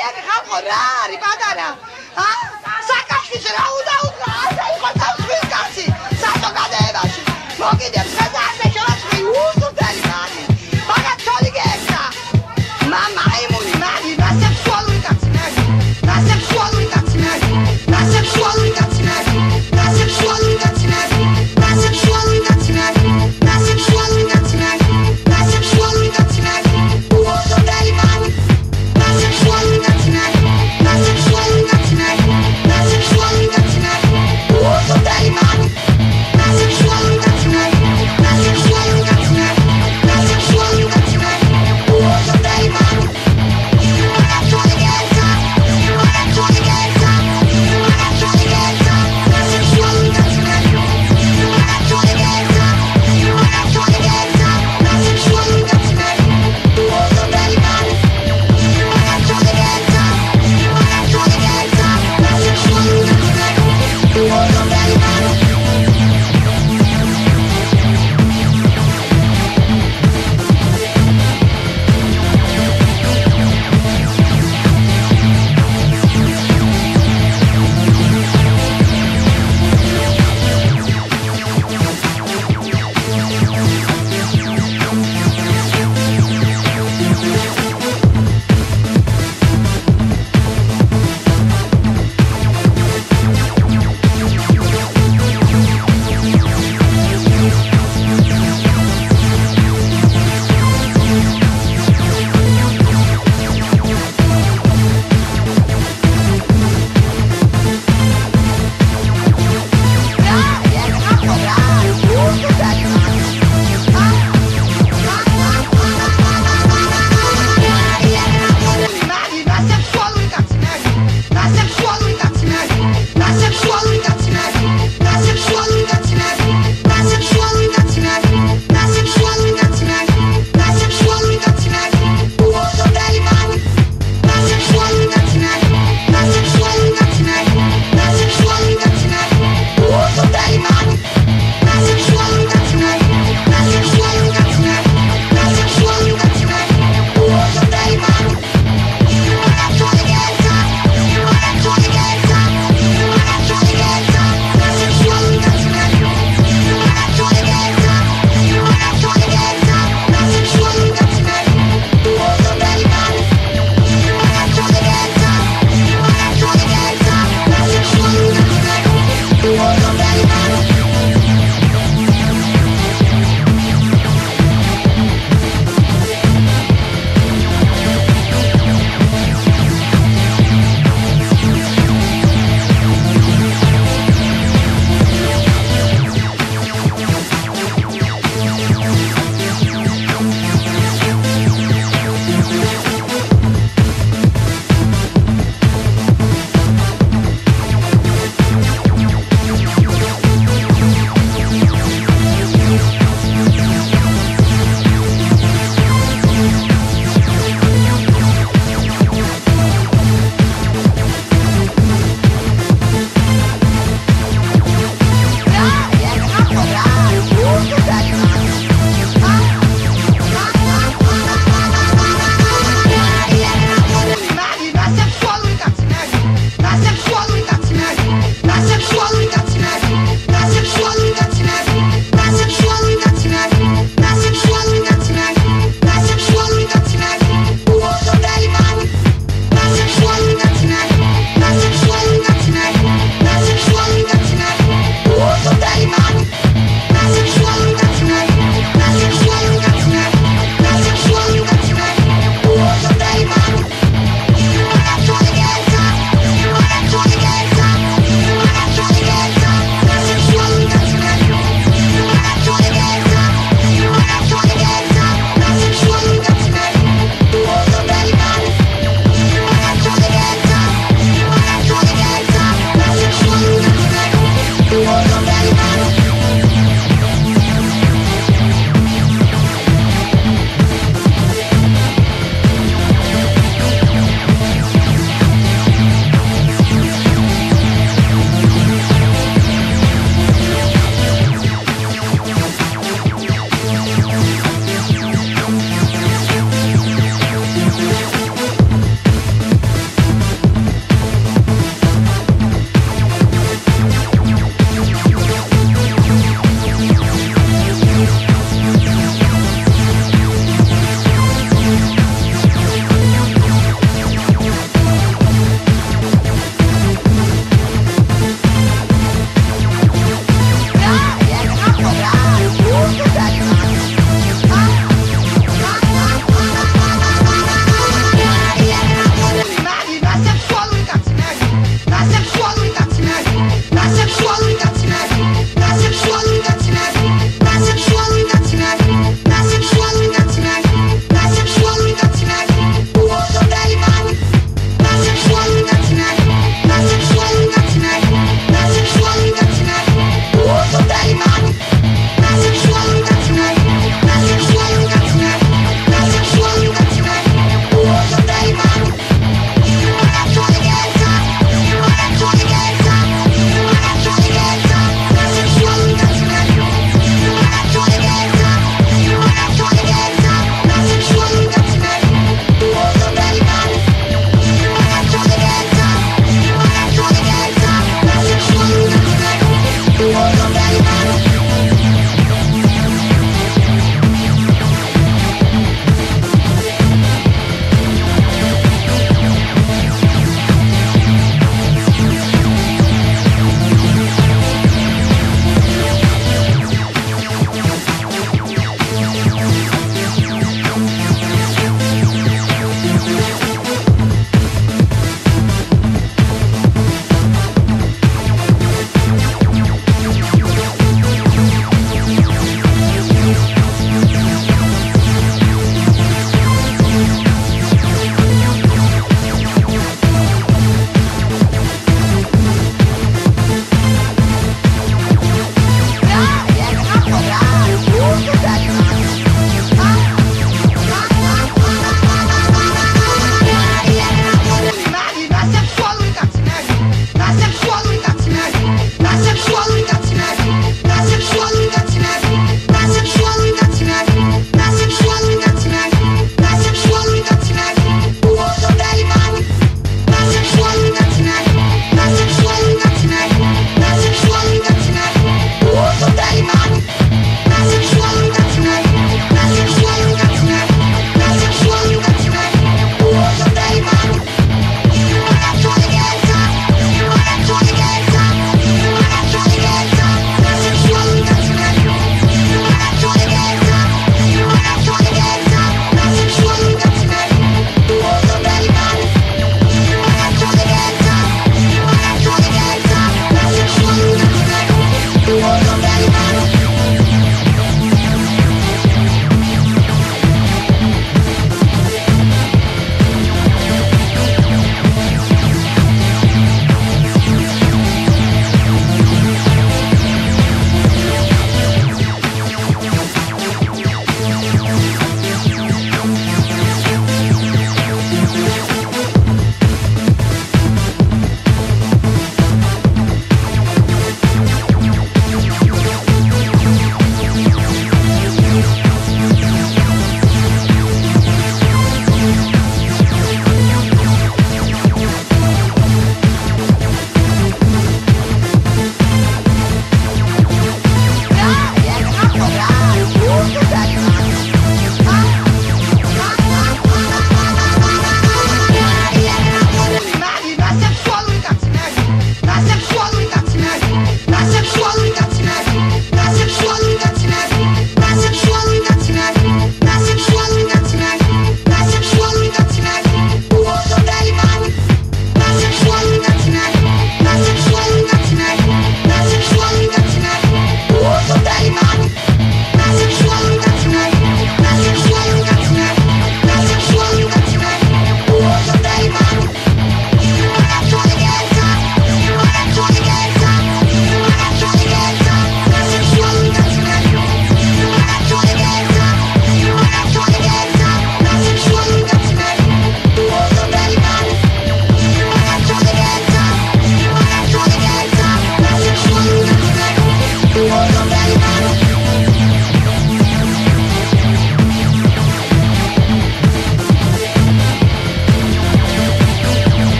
ზიანე ხალხო რა არის პატარა ა? საკაშვის რა უნდა უთხრა ასე იყო თავის კაცი საზოგადოებაში. მოგიდებს